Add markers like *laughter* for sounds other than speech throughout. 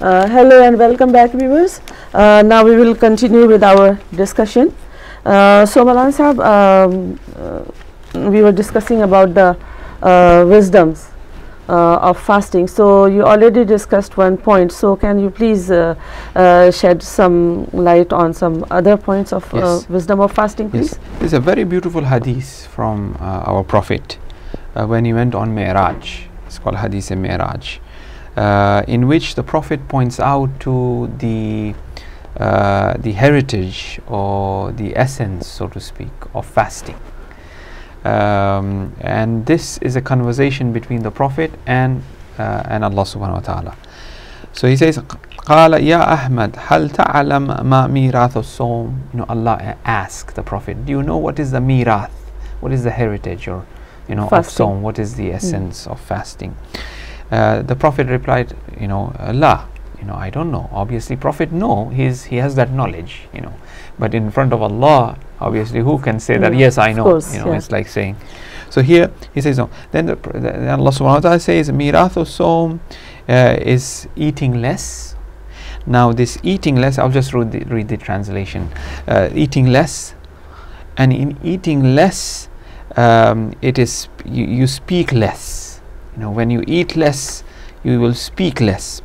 Uh, hello and welcome back viewers. Uh, now we will continue with our discussion. Uh, so Malan Sahab, um, uh, we were discussing about the uh, wisdoms uh, of fasting. So you already discussed one point. So can you please uh, uh, shed some light on some other points of uh, Yes. wisdom of fasting, please? Yes, there's a very beautiful hadith from uh, our Prophet uh, when he went on Mi'raj. It's called Hadith Mi'raj, uh, in which the Prophet points out to the uh, the heritage or the essence, so to speak, of fasting. Um, and this is a conversation between the Prophet and uh, and Allah subhanahu wa ta'ala. So he says, قال يا أحمد هل تعلم ما ميراث الصوم you know Allah asked the Prophet do you know what is the mirath what is the heritage or you know fasting. of Sawm, what is the hmm. essence mm. of fasting uh, the Prophet replied, you know, Allah, you know, I don't know. Obviously, Prophet no, he's, he has that knowledge, you know. But in front of Allah, obviously, who can say that, Yeah, yes, I know? course, you know, yeah. it's like saying. So here, he says, no. Then, the, then Allah subhanahu wa ta'ala says, Mirathu Sawm uh, is eating less. Now, this eating less, I'll just read the, read the translation. Uh, eating less, and in eating less, um, it is you, you speak less. Know, when you eat less, you will speak less.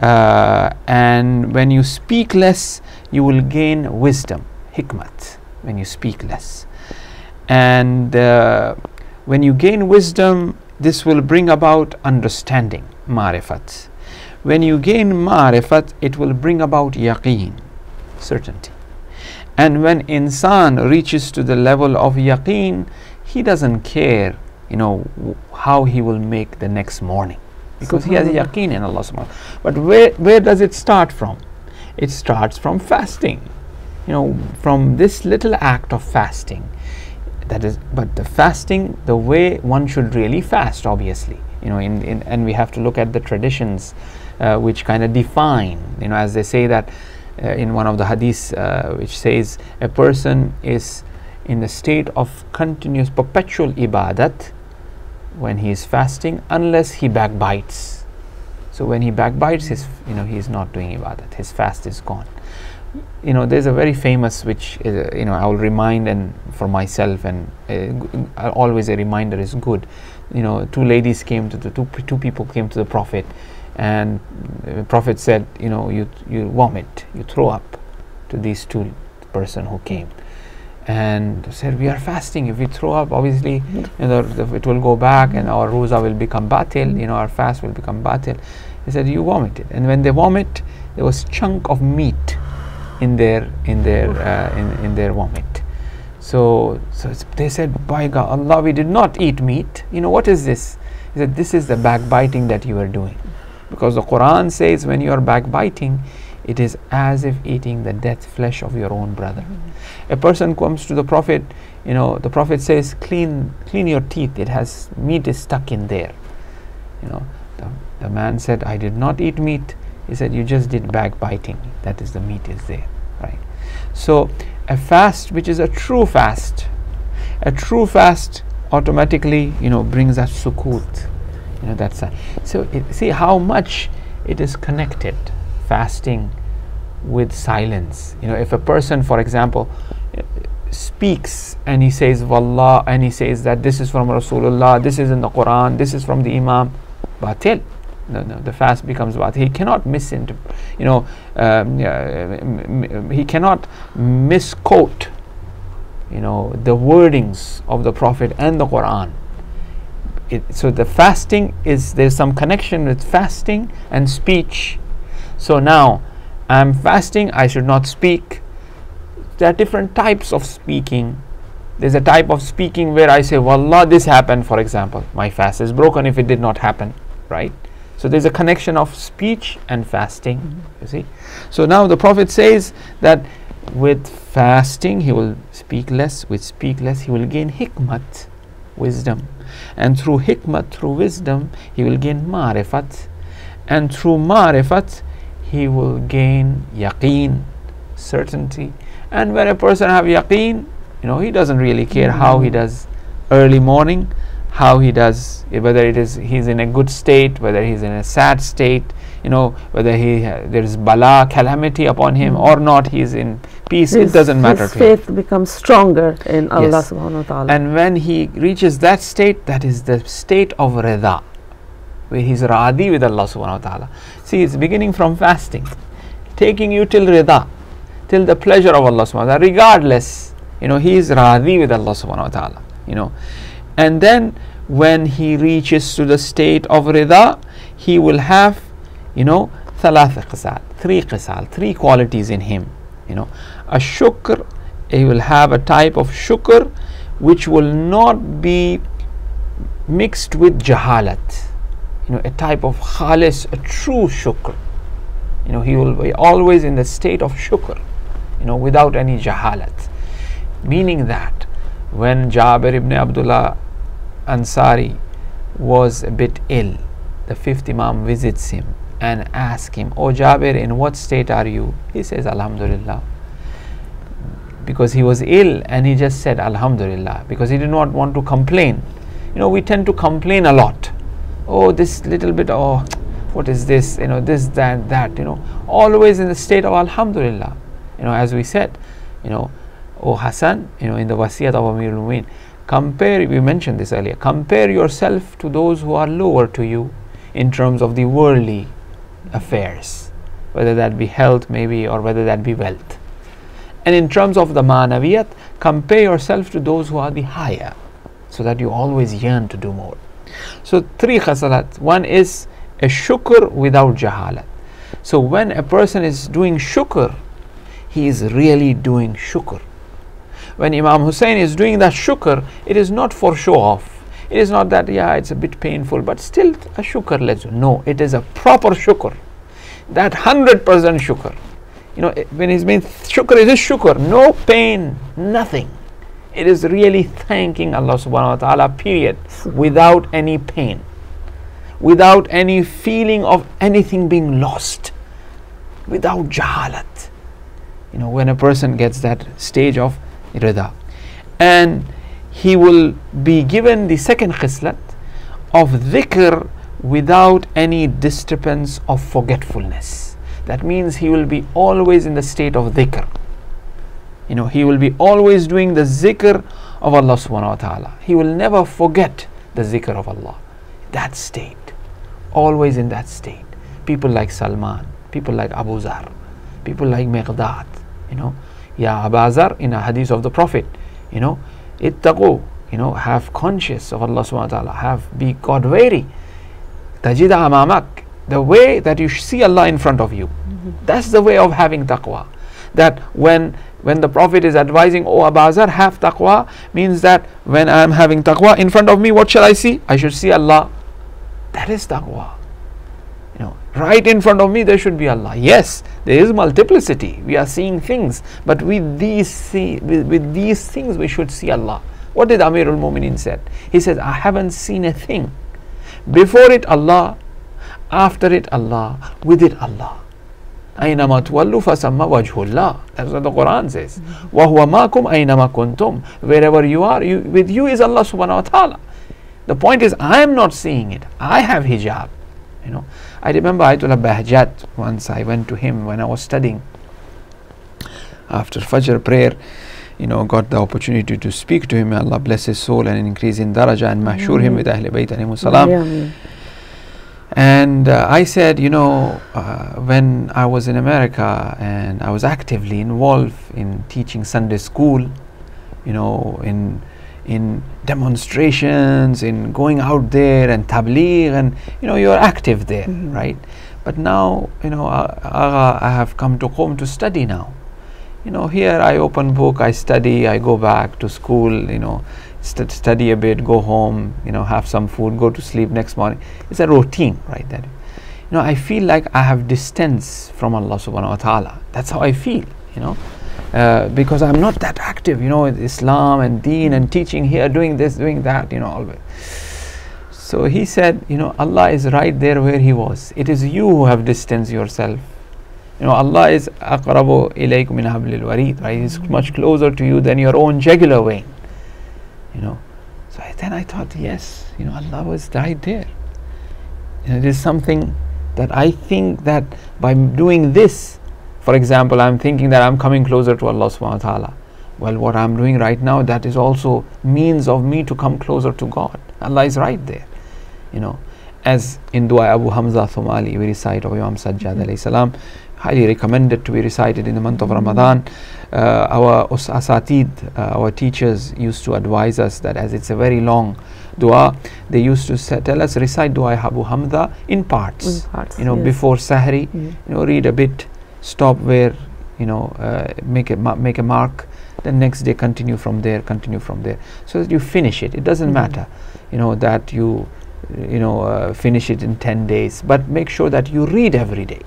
Uh, and when you speak less, you will gain wisdom, hikmat, when you speak less. And uh, when you gain wisdom, this will bring about understanding, marifat. When you gain marifat, it will bring about yaqeen, certainty. And when insan reaches to the level of yaqeen, he doesn't care, you know, how he will make the next morning. Because he has a yaqeen in Allah subhanahu wa ta'ala. But where, where does it start from? It starts from fasting. You know, from this little act of fasting. That is, but the fasting, the way one should really fast, obviously, you know, in, in and we have to look at the traditions, uh, which kind of define, you know, as they say that uh, in one of the hadiths, uh, which says a person is in the state of continuous, perpetual ibadat when he is fasting, unless he backbites. So when he backbites, his, you know, he is not doing ibadat. His fast is gone you know there's a very famous which uh, you know I will remind and for myself and uh, uh, always a reminder is good you know two ladies came to the two, two people came to the prophet and the prophet said you know you you vomit you throw up to these two person who came and said we are fasting. If we throw up obviously you know, it will go back and our rosa will become batil you know our fast will become batil. He said you vomited and when they vomit there was chunk of meat in their in their uh, in, in their vomit. So so they said by god allah we did not eat meat. You know what is this? He said this is the backbiting that you are doing. Because the quran says when you are backbiting it is as if eating the death flesh of your own brother. A person comes to the prophet you know the prophet says clean clean your teeth. It has meat is stuck in there. You know the, the man said i did not eat meat. He said you just did backbiting. That is the meat is there. Right? So a fast which is a true fast a true fast automatically you know brings that sukut you know that's a, so it, see how much it is connected fasting with silence. You know if a person for example speaks and he says wallah and he says that this is from rasulullah this is in the quran this is from the imam batil. No, no, the fast becomes batil. He cannot misinterpret, you know um, he cannot misquote you know the wordings of the prophet and the quran. It, so the fasting is there's some connection with fasting and speech so now i'm fasting i should not speak. There are different types of speaking. There's a type of speaking where i say wallah this happened for example. My fast is broken if it did not happen right? So there's a connection of speech and fasting mm-hmm. you see? So now the prophet says that with fasting he will speak less with speak less he will gain hikmat wisdom. And through hikmat through wisdom he will gain marifat. And through marifat he will gain yaqeen certainty and when a person have yaqeen you know he doesn't really care how he does early morning how he does whether it is he's in a good state whether he's in a sad state you know whether he there is bala calamity upon him Mm. or not he's in peace his, it doesn't matter his to him faith becomes stronger in Allah Yes. subhanahu wa ta'ala. and when he reaches that state that is the state of rida where he is radi with Allah subhanahu wa ta'ala. See, it's beginning from fasting, taking you till rida, till the pleasure of Allah subhanahu wa ta'ala, regardless, you know, he is radi with Allah subhanahu wa ta'ala, you know. And then when he reaches to the state of rida, he will have, you know, thalath qisal, three qisal, three qualities in him, you know. A shukr, he will have a type of shukr which will not be mixed with jahalat you know a type of khalis a true shukr. You know he will be always in the state of shukr you know without any jahalat. Meaning that when Jabir ibn Abdullah Ansari was a bit ill the fifth imam visits him and asks him oh Jabir in what state are you? He says alhamdulillah. Because he was ill and he just said alhamdulillah. Because he did not want to complain. You know we tend to complain a lot oh this little bit oh what is this you know this that that you know. Always in the state of alhamdulillah you know as we said you know oh hassan you know in the wasiyat of amirul mu'min compare we mentioned this earlier compare yourself to those who are lower to you in terms of the worldly affairs whether that be health maybe or whether that be wealth. And in terms of the manaviyat compare yourself to those who are the higher so that you always yearn to do more so three khasalat one is a shukr without jahalat. So when a person is doing shukr he is really doing shukr. When imam hussein is doing that shukr it is not for show off. It is not that yeah it's a bit painful but still a shukr let's no it is a proper shukr. That 100% shukr. You know when he's been shukr it is shukr. No pain nothing it is really thanking allah subhanahu wa ta'ala period without any pain without any feeling of anything being lost without jahalat. You know when a person gets that stage of rida and he will be given the second khislat of dhikr without any disturbance of forgetfulness. That means he will be always in the state of dhikr you know he will be always doing the zikr of Allah subhanahu wa ta'ala. He will never forget the zikr of Allah. That state. Always in that state. People like Salman people like Abu Zar people like Miqdad you know. Ya Abazar in a hadith of the Prophet you know. Ittaqu you know have conscious of Allah subhanahu wa ta'ala. Have be God wary. Tajida amamak the way that you see Allah in front of you. Mm-hmm. That's the way of having taqwa that when when the prophet is advising oh abazar have taqwa means that when i am having taqwa in front of me what shall i see? I should see allah. That is taqwa. You know right in front of me there should be allah. Yes there is multiplicity. We are seeing things. But with these see, with, with these things we should see allah. What did amirul mu'minin said? He said i haven't seen a thing. Before it allah. After it allah. With it allah أينما تولوا فثم وجه الله that's what the Quran says وهو معكم أينما كنتم wherever you are you, with you is Allah subhanahu wa ta'ala the point is I am not seeing it I have hijab you know I remember Ayatollah Bahjat once I went to him when I was studying after Fajr prayer you know got the opportunity to speak to him May Allah bless his soul and increase in daraja and mahshur him with Ahl Bayt alayhimus salam Yeah, yeah. and uh, I said, you know, uh, when I was in America and I was actively involved in teaching Sunday school, you know, in in demonstrations, in going out there and tabligh, and you know, you're active there, Mhm. right? But now, you know, uh, I have come to home to study now. You know, here I open book, I study, I go back to school, you know, st- study a bit, go home, you know, have some food, go to sleep next morning. It's a routine, right? That, you know, I feel like I have distance from Allah subhanahu wa ta'ala. That's how I feel, you know. Uh, because I'm not that active, you know, Islam and Deen and teaching here, doing this, doing that, you know, always. So he said, you know, Allah is right there where He was. It is you who have distanced yourself. You know, Allah is aqrabu ilaykum min hablil warid, right? He's much closer to you than your own jugular vein. You know, So I, then I thought, yes, you know, Allah was right there. Know, it is something that I think that by doing this, for example, I'm thinking that I'm coming closer to Allah subhanahu wa ta'ala. Well, what I'm doing right now, that is also means of me to come closer to God. Allah is right there. You know, as in Dua Abu Hamza Thumali, we recite of Imam Sajjad mm-hmm. alayhi salam, highly recommended to be recited in the month of Ramadan. Uh, our asatid, uh, our teachers used to advise us that as it's a very long dua, they used to say, tell us recite dua Abu Hamza in parts. In parts you know, yes. before Sahri, Mm. you know, read a bit, stop where, you know, uh, make a ma- make a mark. Then next day continue from there, continue from there, so that you finish it. It doesn't Mhm. matter, you know, that you, you know, uh, finish it in ten days, but make sure that you read every day.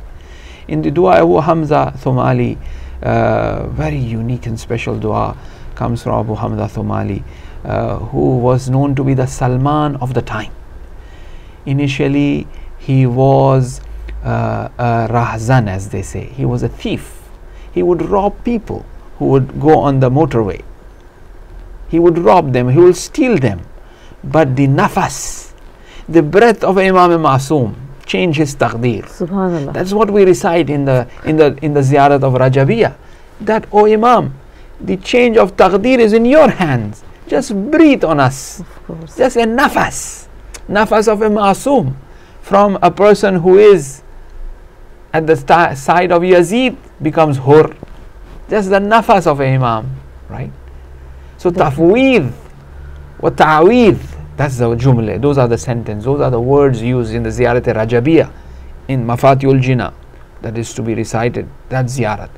In the dua Abu Hamza Thumali, uh, very unique and special dua comes from Abu Hamza Thumali, uh, who was known to be the Salman of the time. Initially, he was uh, a rahzan, as they say. He was a thief. He would rob people who would go on the motorway. He would rob them, he would steal them. But the nafas, the breath of Imam Masoom, changed his taqdeer. Subhanallah. That's what we recite in the in the in the ziyarat of Rajabiyah. That O Imam, the change of taqdeer is in your hands. Just breathe on us. of course. Just a nafas. Nafas of a masoom from a person who is at the side of Yazid becomes hur. Just the nafas of a imam, right? So tafweed wa ta'weed, that's the jumla. Those are the sentence. Those are the words used in the ziyarat rajabiyah in Mafatiul Jina that is to be recited. That ziyarat.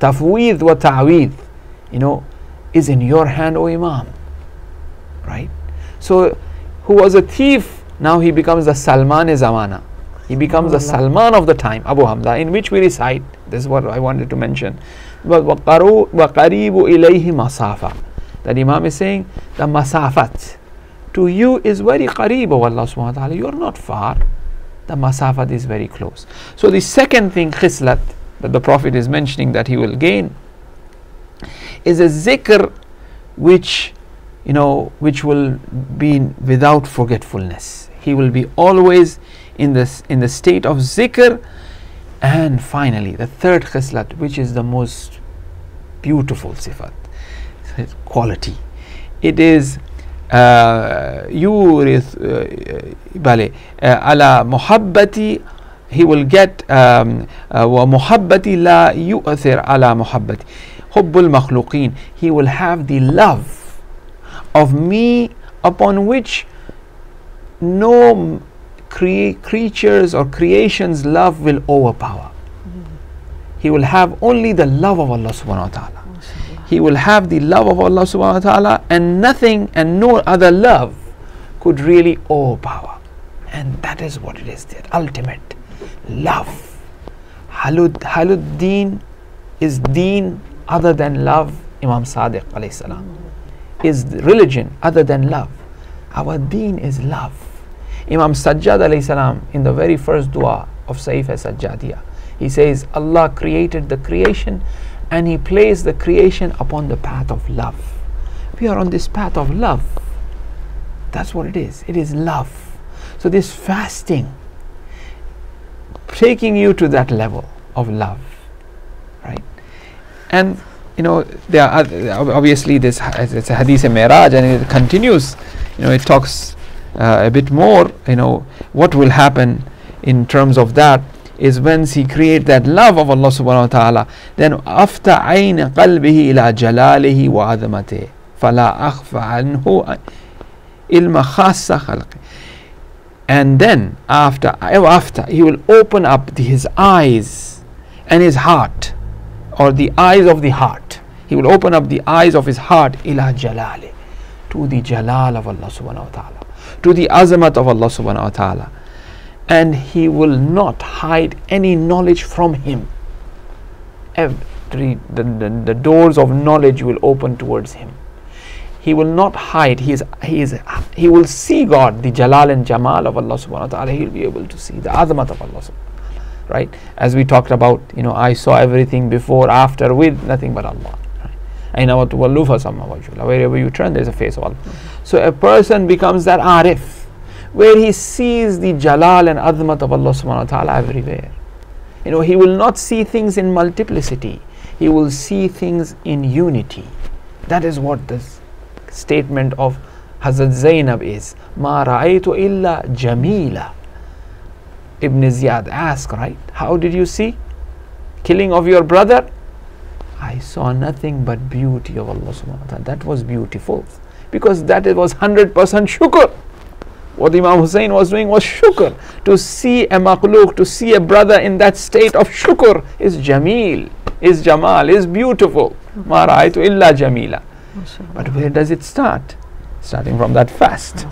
Tafweed wa ta'weed, you know, is in your hand, O Imam. Right? So, who was a thief, now he becomes the Salman Zamana. He becomes the Subhanallah. Salman of the time, Abu Hamza, in which we recite. This is what I wanted to mention. وَقَرِيبُ إِلَيْهِ مَصَافَةً That Imam is saying, the masafat to you is very qareeb of Allah subhanahu wa ta'ala. You are not far. The masafat is very close. So the second thing, khislat, that the Prophet is mentioning that he will gain is a zikr which you know which will be without forgetfulness he will be always in this in the state of zikr and finally the third khislat which is the most beautiful sifat quality it is يورث uh, بله uh, على محبتي he will get um, uh, ومحبتي لا يؤثر على محبتي حب المخلوقين he will have the love of me upon which no m- crea- creatures or creations love will overpower he will have only the love of Allah subhanahu wa ta'ala he will have the love of Allah subhanahu wa ta'ala and nothing and no other love could really overpower. And that is what it is the ultimate love. Halud halud deen is deen other than love imam sadiq alayhi salam is religion other than love. Our deen is love. Imam sajjad alayhi salam in the very first dua of sahifa sajjadiyah he says allah created the creation and he placed the creation upon the path of love. We are on this path of love. That's what it is. It is love. So this fasting taking you to that level of love right? And you know there are obviously this it's a hadith of Miraj and it continues. You know it talks uh, a bit more you know what will happen in terms of that is once he create that love of Allah subhanahu wa ta'ala then after عين قلبه إلى جلاله وعظمته فلا أخفى عنه علم خاص خلقه and then after after he will open up the, his eyes and his heart or the eyes of the heart he will open up the eyes of his heart ila jalali to the jalal of Allah subhanahu wa ta'ala to the azamat of Allah subhanahu wa ta'ala and he will not hide any knowledge from him. Every, the, the, the, doors of knowledge will open towards him. He will not hide. He, is, he, is, he will see God, the Jalal and Jamal of Allah subhanahu wa ta'ala. He will be able to see the azamat of Allah subhanahu Right? As we talked about, you know, I saw everything before, after, with nothing but Allah. Right? Wherever you turn, there's a face of Allah. So a person becomes that arif where he sees the jalal and azmat of Allah subhanahu wa ta'ala everywhere. You know, he will not see things in multiplicity. He will see things in unity. That is what this statement of Hazrat Zainab is. Ma ra'aytu illa jamila. Ibn Ziyad asked, right? How did you see? Killing of your brother? I saw nothing but beauty of Allah subhanahu wa ta'ala. That was beautiful. Because that was 100% shukr. What Imam Hussein was doing was shukr. To see a makhluk, to see a brother in that state of shukr is jameel, is jamal, is beautiful. Ma ra'aytu illa jamila. But where does it start? Starting from that fast.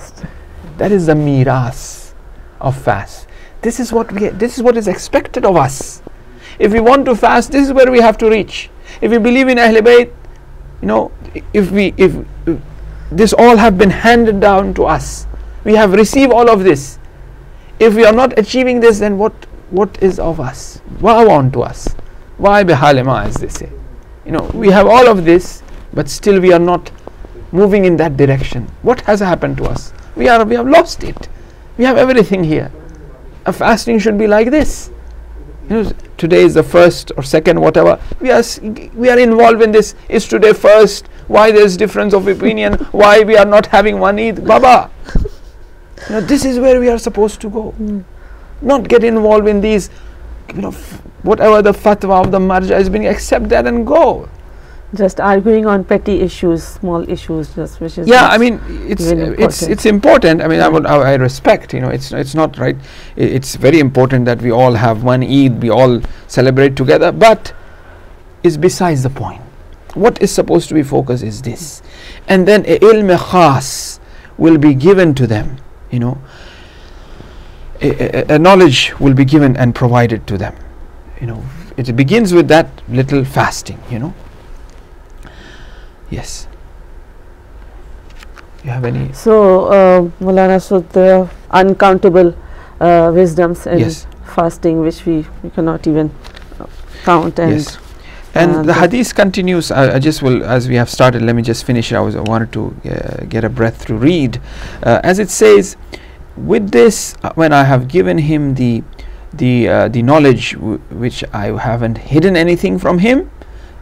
That is the miras of fast. This is what we this is what is expected of us. If we want to fast, this is where we have to reach. If we believe in Ahlul Bayt, you know, if we if, if this all have been handed down to us, we have received all of this. If we are not achieving this, then what what is of us? Why on to us? Why bihalima as they say? You know, we have all of this, but still we are not moving in that direction. What has happened to us? We are we have lost it. We have everything here. A fasting should be like this. You know, today is the first or second, whatever. We are we are involved in this. Is today first? Why there is difference of opinion? Why we are not having one Eid? Baba. You know, this is where we are supposed to go. Not get involved in these, you know, f- whatever the fatwa of the marja is being, accept that and go. Just arguing on petty issues, small issues, just which is yeah i mean it's uh, it's important. it's important i mean i would I, I respect you know it's it's not right I- it's very important that we all have one eid we all celebrate together but is besides the point what is supposed to be focused is this and then a ilm khas will be given to them you know a, a- a knowledge will be given and provided to them you know it begins with that little fasting you know yes you have any So, uh, Mulana, so there uncountable uh, wisdoms in Yes. fasting, which we, we cannot even count. And yes and uh, the hadith continues I, I just will as we have started let me just finish i was i wanted to uh, get a breath to read. Uh, as it says with this uh, when i have given him the the uh, the knowledge w- which i haven't hidden anything from him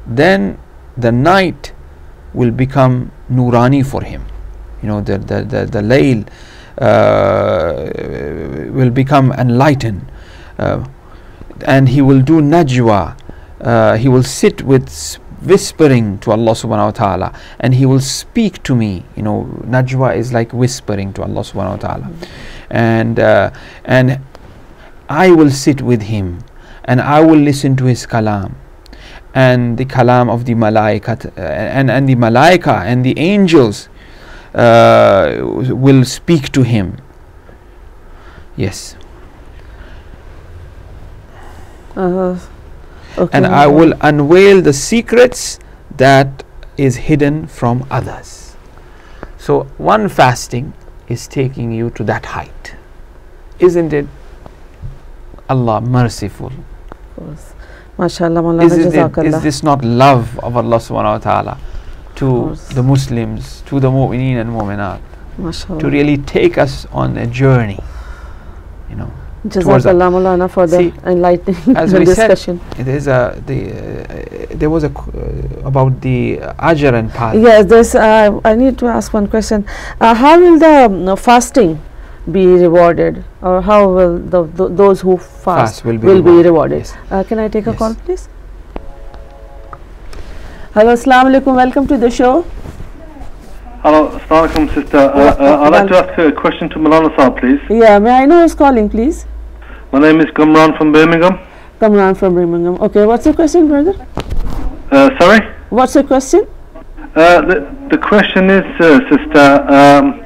then the night will become nurani for him. You know the the the, the layl uh, will become enlightened. Uh, and he will do najwa uh, he will sit with whispering to Allah subhanahu wa ta'ala and he will speak to me. You know najwa is like whispering to Allah subhanahu wa ta'ala. And uh, and I will sit with him and I will listen to his kalam and the kalam of the malaika uh, and, and the malaika and the angels uh, will speak to him. Yes. Uh, okay. and I will unveil the secrets that is hidden from others. So, one fasting is taking you to that height. Isn't it? Allah merciful. Of course. MashaAllah, Isn't it, is this not love of Allah subhanahu wa ta'ala to the Muslims, to the mu'mineen and mu'minat, MashaAllah. to really take us on a journey? You know. Jazakallah, Maulana, for the See, enlightening *laughs* as we said, discussion. there's a the uh, there was a qu- uh, about the ajr and pal. Yes, this uh, I need to ask one question. Uh, how will the um, fasting be rewarded, or how will the, th those who fast, Fast will be be rewarded, rewarded? yes. Uh, can I take a call, please? Hello, Assalamu alaikum. Welcome to the show. Hello, Assalamu alaikum, sister. Uh, uh, I'd like to ask a question to Malana Saab, please. Yeah, may I know who's calling, please? My name is Kamran from Birmingham. Kamran from Birmingham. Okay, what's your question, brother? Uh, sorry? What's your question? Uh, the, the question is, uh, sister, um,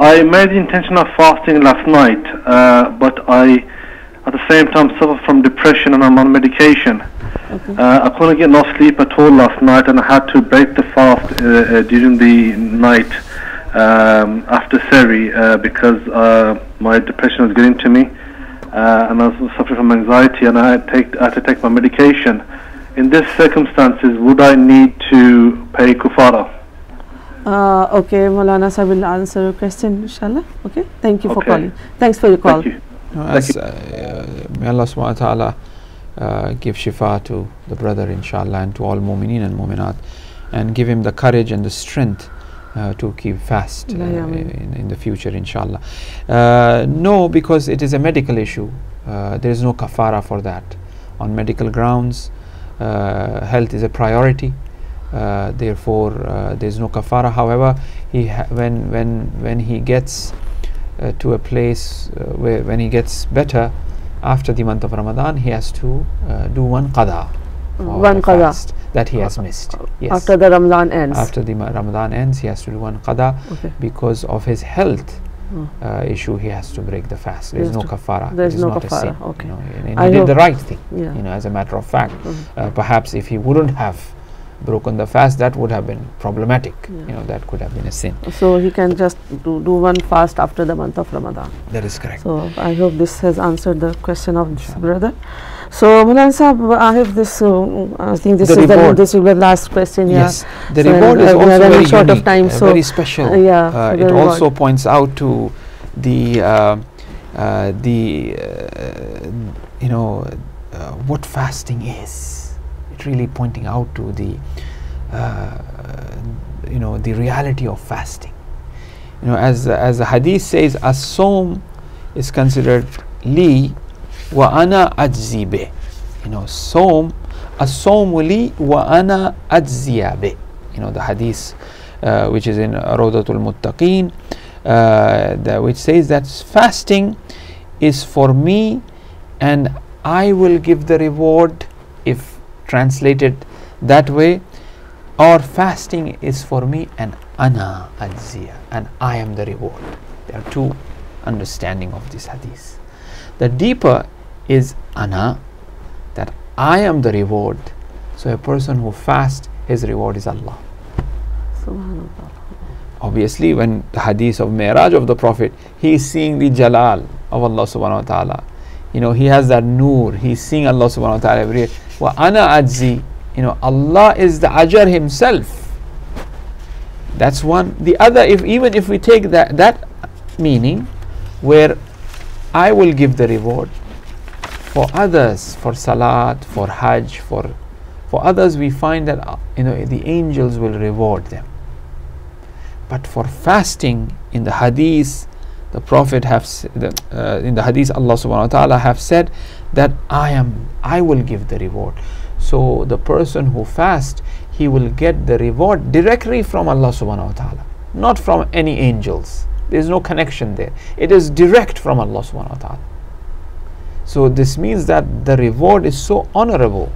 I made the intention of fasting last night, uh, but I, at the same time, suffer from depression and I'm on medication. Uh, I couldn't get no sleep at all last night, and I had to break the fast uh, uh, during the night um, after Sehri uh, because uh, my depression was getting to me, uh, and I was suffering from anxiety, and I had, take, I had to take my medication. in this circumstances, would I need to pay kafara? Uh, okay, Maulana sir will answer your question, inshallah. Okay, thank you for Okay. calling. Thanks for your call. Thank you. No, as, uh, may Allah subhanahu wa ta'ala uh, give shifa to the brother inshallah and to all mu'mineen and mu'minat and give him the courage and the strength uh, to keep fast uh, Yeah, yeah, in, in the future inshallah. Uh, no, because it is a medical issue. Uh, there is no kafara for that. On medical grounds, uh, health is a priority. Uh, therefore, uh, there is no kafara. However, he ha- when when when he gets uh, to a place uh, where when he gets better after the month of Ramadan, he has to uh, do one qada. One qada. fast that he has missed. Yes. After the Ramadan ends. After the Ramadan ends, he has to do one qada okay. because of his health Mm. uh, issue. He has to break the fast. There He is has no kafara. there It is is no not a kafara, sin, okay. You know, and, he did the right thing. Yeah. You know, as a matter of fact, Mhm. uh, perhaps if he wouldn't have broken the fast, that would have been problematic. Yeah. You know, that could have been a sin. So he can just do, do one fast after the month of Ramadan. That is correct. So I hope this has answered the question of this brother. So Mulan Sahab, I have this. Uh, I think this The is the this will be the last question. Yeah. Yes, the So, reward is uh, also very short of time, uh, so, very special. uh, yeah, Uh, it reward. also points out to the uh, uh, the uh, you know uh, what fasting is. Really pointing out to the uh, you know the reality of fasting. You know, as as the hadith says, as som is considered li wa ana ajzi bih. You know, som as-som li wa ana ajziya. You know, the hadith uh, which is in Rawdatul Muttaqeen, uh, which says that fasting is for me and I will give the reward if translated that way or fasting is for me an ana ajziya and I am the reward. There are two understanding of this hadith. The deeper is ana that I am the reward. So a person who fasts, his reward is Allah. Subhanallah. Obviously, when the hadith of Mi'raj of the Prophet, he is seeing the Jalal of Allah subhanahu wa ta'ala. You know, he has that nur, he's seeing Allah subhanahu wa ta'ala every day. Wa ana ajzi, you know, Allah is the Ajar himself. That's one. The other, if even if we take that that meaning, where I will give the reward for others, for salat, for hajj, for for others, we find that uh, you know the angels will reward them. But for fasting, in the hadith, the Prophet have uh, in the hadith Allah subhanahu wa taala have said that I am I will give the reward. So the person who fasts, he will get the reward directly from Allah subhanahu wa taala, not from any angels. There is no connection there. It is direct from Allah subhanahu wa taala. So this means that the reward is so honorable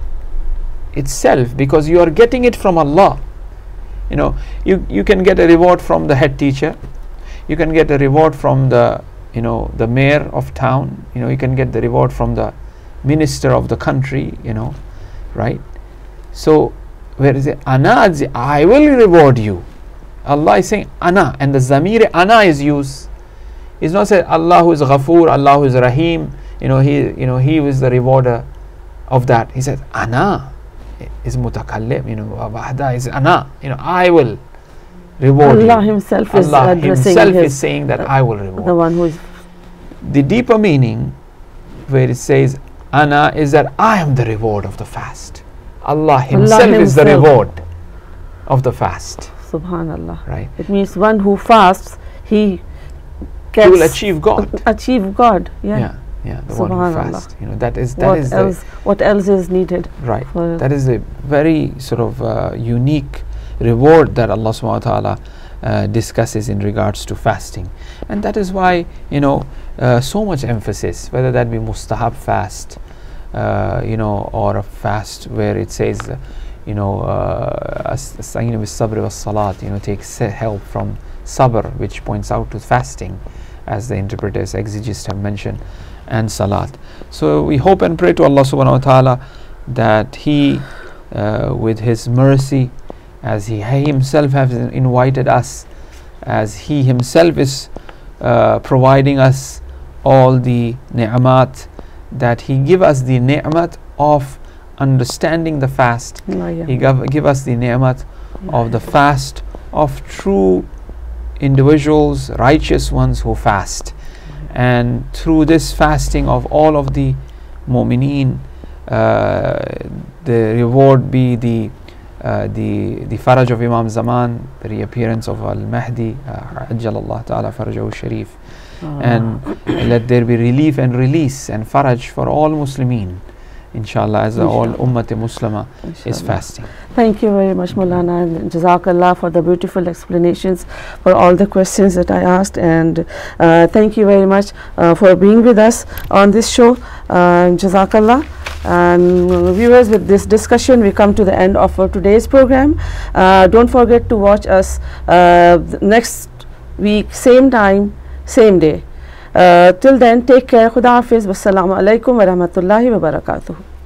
itself because you are getting it from Allah. You know, you, you can get a reward from the head teacher, you can get a reward from the you know the mayor of town, you know, you can get the reward from the minister of the country, you know, right? So where is it? Ana I will reward you. Allah is saying ana and the zamir ana is used. It's not said Allah who is Ghafoor, Allah who is Rahim, you know, he you know he is the rewarder of that. He says ana is mutakallim, you know, wahda is ana, you know, I will reward Allah you. Himself is Allah himself is saying that I will reward. the one who is The deeper meaning where it says ana is that I am the reward of the fast. Allah himself, is the reward of the fast, Subhanallah. right? It means one who fasts, he He will achieve God. achieve God. Yeah. Yeah, yeah, the one who Subhanallah. fasts. You know, that is that what is else? What else is needed? right. That is a very sort of uh, unique reward that Allah subhanahu wa ta'ala uh, discusses in regards to fasting. And that is why, you know, uh, so much emphasis, whether that be mustahab fast, uh, you know, or a fast where it says, uh, you know, uh, as- asta'inu bis sabr was salat, you know, take help from sabr, which points out to fasting, as the interpreters, exegetes have mentioned, and salat. So we hope and pray to Allah subhanahu wa ta'ala that He, uh, with His mercy, as He Himself has invited us, as He Himself is uh, providing us all the ni'mat, that He give us the ni'mat of understanding the fast. Yeah. He gave, give us the ni'mat of the fast of true individuals, righteous ones who fast. And through this fasting of all of the mu'mineen, uh, the reward be the uh, the the faraj of Imam Zaman, the reappearance of Al Mahdi, uh, Ajjalallah Ta'ala Farajahu Sharif, Ah. and let there be relief and release and faraj for all Muslimin, inshallah, as the all Inshallah. Ummah Muslima is fasting. Thank you very much, Mulana, and Jazakallah for the beautiful explanations for all the questions that I asked. And uh, thank you very much uh, for being with us on this show. Uh, Jazakallah. And uh, viewers, with this discussion, we come to the end of today's program. Uh, don't forget to watch us uh, next week, same time, same day. Uh, till then, take care. Khuda Hafiz. Wassalamu alaikum wa rahmatullahi wa barakatuh.